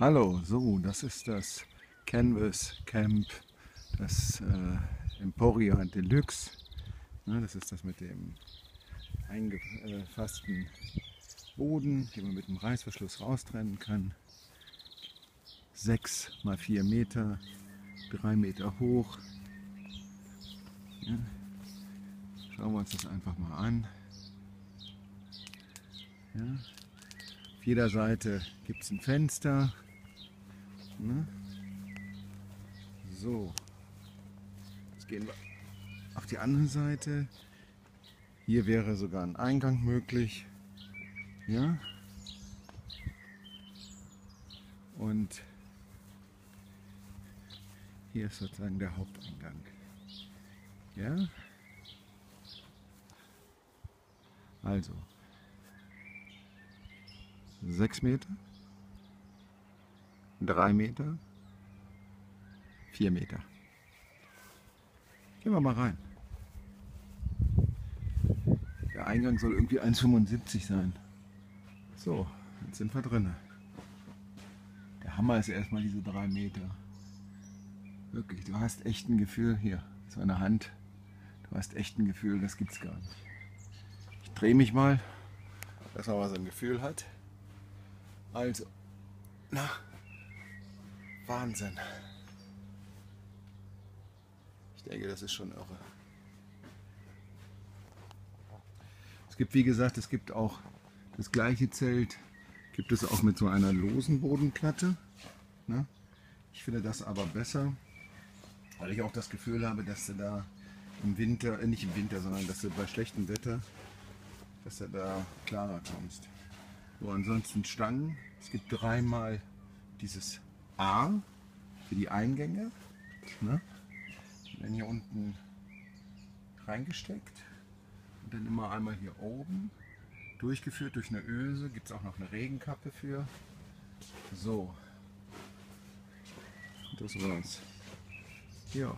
Hallo, so, das ist das Canvas Camp, das äh, Emporia Deluxe. Ne, das ist das mit dem eingefassten Boden, den man mit dem Reißverschluss raustrennen kann. 6 mal 4 Meter, 3 Meter hoch. Ja. Schauen wir uns das einfach mal an. Ja. Auf jeder Seite gibt es ein Fenster. Ne? So, jetzt gehen wir auf die andere Seite. Hier wäre sogar ein Eingang möglich. Ja. Und hier ist sozusagen der Haupteingang. Ja. Also 6 Meter, 3 Meter, 4 Meter. Gehen wir mal rein. Der Eingang soll irgendwie 1,75 sein. So, jetzt sind wir drin. Der Hammer ist erstmal diese 3 Meter. Wirklich, du hast echt ein Gefühl hier, so eine Hand. Du hast echt ein Gefühl, das gibt's gar nicht. Ich drehe mich mal, dass man mal so ein Gefühl hat. Also, na, Wahnsinn. Ich denke, das ist schon irre. Es gibt, wie gesagt, es gibt auch das gleiche Zelt, gibt es auch mit so einer losen Bodenplatte. Ne? Ich finde das aber besser, weil ich auch das Gefühl habe, dass du da im Winter, äh, nicht im Winter, sondern dass du bei schlechtem Wetter, dass du da klarer kommst. So, ansonsten Stangen. Es gibt dreimal dieses A für die Eingänge. Ne? Werden hier unten reingesteckt. Und dann immer einmal hier oben durchgeführt durch eine Öse. Gibt es auch noch eine Regenkappe für. So. Das war's. Ja.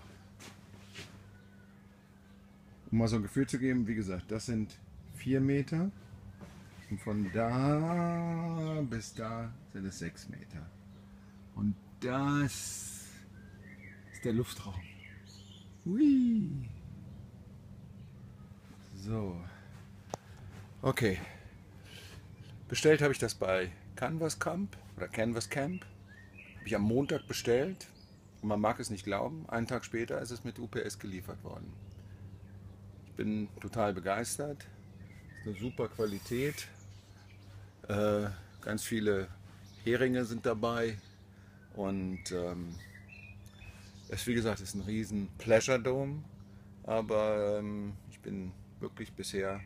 Um mal so ein Gefühl zu geben, wie gesagt, das sind 4 Meter. Und von da bis da sind es 6 Meter. Und das ist der Luftraum. Hui. So. Okay. Bestellt habe ich das bei Canvas Camp oder Canvas Camp. Habe ich am Montag bestellt. Und man mag es nicht glauben, einen Tag später ist es mit UPS geliefert worden. Ich bin total begeistert. Ist eine super Qualität. Äh, ganz viele Heringe sind dabei. Und ähm, es, wie gesagt, ist ein riesen Pleasure Dome. Aber ähm, ich bin wirklich bisher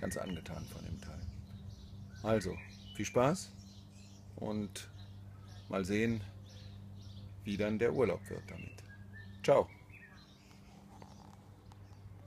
ganz angetan von dem Teil. Also, viel Spaß und mal sehen, wie dann der Urlaub wird damit. Ciao.